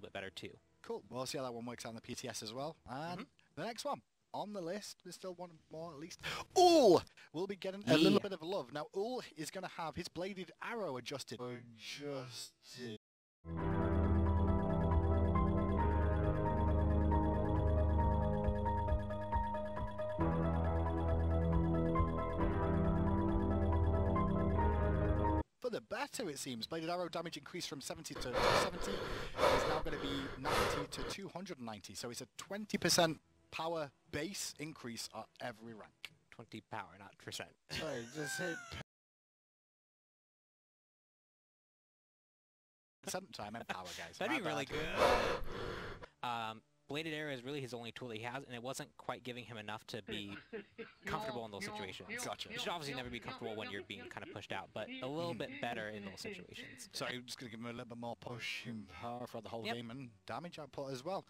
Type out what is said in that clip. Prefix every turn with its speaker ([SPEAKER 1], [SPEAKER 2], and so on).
[SPEAKER 1] little bit better too.
[SPEAKER 2] Cool. We'll see how that one works out in the PTS as well. And mm-hmm. the next one on the list, there's still one more at least. Ullr will be getting a little bit of love. Now, Ullr is going to have his bladed arrow adjusted.
[SPEAKER 3] Adjusted.
[SPEAKER 2] For the better, it seems. Bladed arrow damage increased from 70 to 70. Is now going to be 90 to 290. So it's a 20% power base increase at every rank.
[SPEAKER 1] 20 power, not percent.
[SPEAKER 3] Sorry, just hit
[SPEAKER 2] Seventh time and power, guys.
[SPEAKER 1] That'd be
[SPEAKER 2] My
[SPEAKER 1] really
[SPEAKER 2] bad.
[SPEAKER 1] good. Bladed arrow is really his only tool that he has, and it wasn't quite giving him enough to be comfortable in those situations.
[SPEAKER 2] Gotcha.
[SPEAKER 1] You should obviously never be comfortable when you're being kind of pushed out, but a little bit better in those situations.
[SPEAKER 2] So I'm just going to give him a little bit more push and power for the whole
[SPEAKER 1] Yep.
[SPEAKER 2] game and damage output as well.